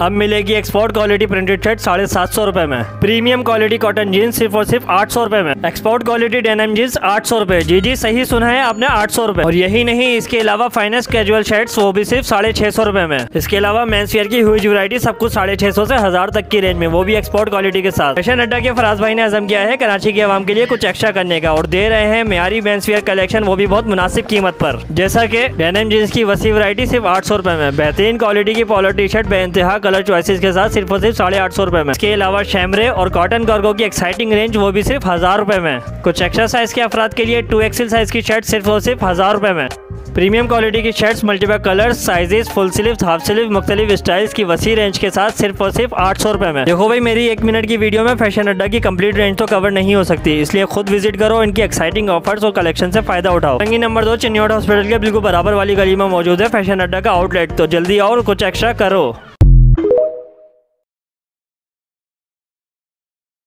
अब मिलेगी export quality printed shirt साढ़े सात सौ रुपए में। प्रीमियम क्वालिटी कॉटन जीन्स सिर्फ़ और सिर्फ़ आठ सौ रुपए में। एक्सपोर्ट क्वालिटी डेनिम जीन्स आठ सौ रुपए। जी जी, सही सुना है आपने, आठ सौ रुपए। और यही नहीं, इसके अलावा फाइनेंस कैजुअल शर्ट्स वो भी सिर्फ़ साढ़े छह सौ रुपए में। इसके अलावा मेंस वेयर की हुई वरायटी सब कुछ साढ़े छह सौ से हज़ार तक की रेंज में, वो भी एक्सपोर्ट क्वालिटी के साथ। फ़ैशन अड्डा के फराज भाई ने आज़म किया है कराची के आवाम के लिए कुछ एक्स्ट्रा करने का, और दे रहे हैं म्यारी मेंस वेयर कलेक्शन वो भी बहुत मुनासिब कीमत पर। जैसा की डेनिम जीन्स की वसी वरायटी सिर्फ़ आठ सौ रुपए में। बेहतरीन क्वालिटी की पॉलर टी शर्ट बेानतहा कलर चॉइसिस के साथ सिर्फ़ और सिर्फ़ साढ़े आठ सौ रुपए में। इसके अलावा शैमरे और कॉटन कार्गो की एक्साइटिंग रेंज वो भी सिर्फ़ हज़ार रुपए में। कुछ एक्स्ट्रा साइज़ के अफराद के लिए टू एक्सिल साइज़ की शर्ट सिर्फ़ और सिर्फ़ हज़ार रुपए में। प्रीमियम क्वालिटी की shirts multiple colours sizes full sleeve half sleeve मुख्तलिफ़ स्टाइल्स की वसी रेंज के साथ सिर्फ़ और सिर्फ़ आठ सौ रुपए में। देखो भाई, मेरी एक मिनट की वीडियो में फ़ैशन अड्डा की कंप्लीट रेंज तो कवर नहीं हो सकती। इसलिए खुद विज़िट करो, इनकी एक्साइटिंग ऑफर्स और कलेक्शन से फ़ायदा उठाओ। रंगी नंबर दो चिन्नी हॉस्पिटल के बिल्कुल बराबर वाली गली में मौजूद है फ़ैशन अड्डा का आउटलेट तो जल्दी और कुछ एक्स्ट्रा करो।